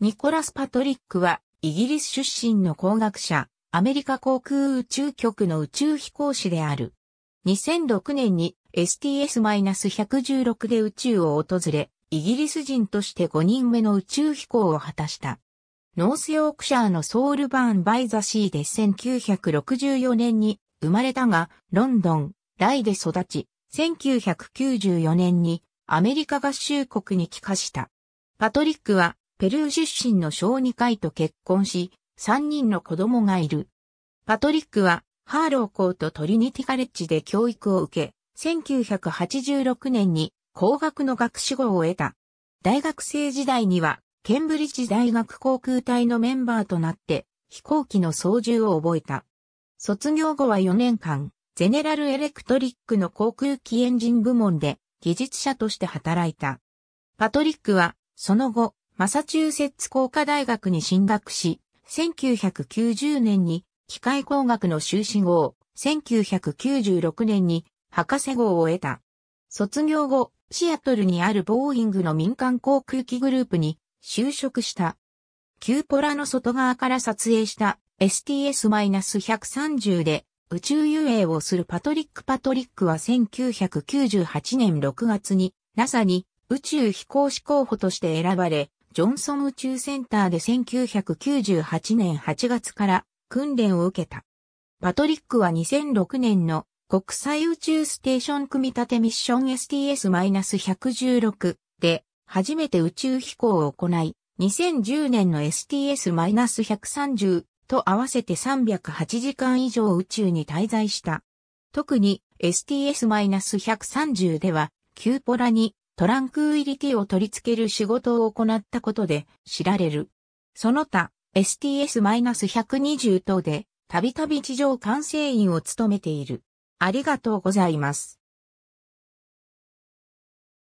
ニコラス・パトリックは、イギリス出身の工学者、アメリカ航空宇宙局の宇宙飛行士である。2006年に STS-116 で宇宙を訪れ、イギリス人として5人目の宇宙飛行を果たした。ノースヨークシャーのソウルバーンバイザシーで1964年に生まれたが、ロンドン、ライで育ち、1994年にアメリカ合衆国に帰化した。パトリックはペルー出身の小児科医と結婚し、3人の子供がいる。パトリックはハーロー校とトリニティカレッジで教育を受け、1986年に工学の学士号を得た。大学生時代には、ケンブリッジ大学航空隊のメンバーとなって飛行機の操縦を覚えた。卒業後は4年間、ゼネラルエレクトリックの航空機エンジン部門で技術者として働いた。パトリックは、その後、マサチューセッツ工科大学に進学し、1990年に機械工学の修士号、1996年に博士号を得た。卒業後、シアトルにあるボーイングの民間航空機グループに就職した。キューポラの外側から撮影した STS-130 で宇宙遊泳をするパトリック・パトリックは1998年6月に NASA に宇宙飛行士候補として選ばれ、ジョンソン宇宙センターで1998年8月から訓練を受けた。パトリックは2006年の国際宇宙ステーション組み立てミッション STS-116 で初めて宇宙飛行を行い、2010年の STS-130 と合わせて308時間以上宇宙に滞在した。特に STS-130 では、キューポラにトランクーイリティを取り付ける仕事を行ったことで知られる。その他、STS-120 等で、たびたび地上管制員を務めている。ありがとうございます。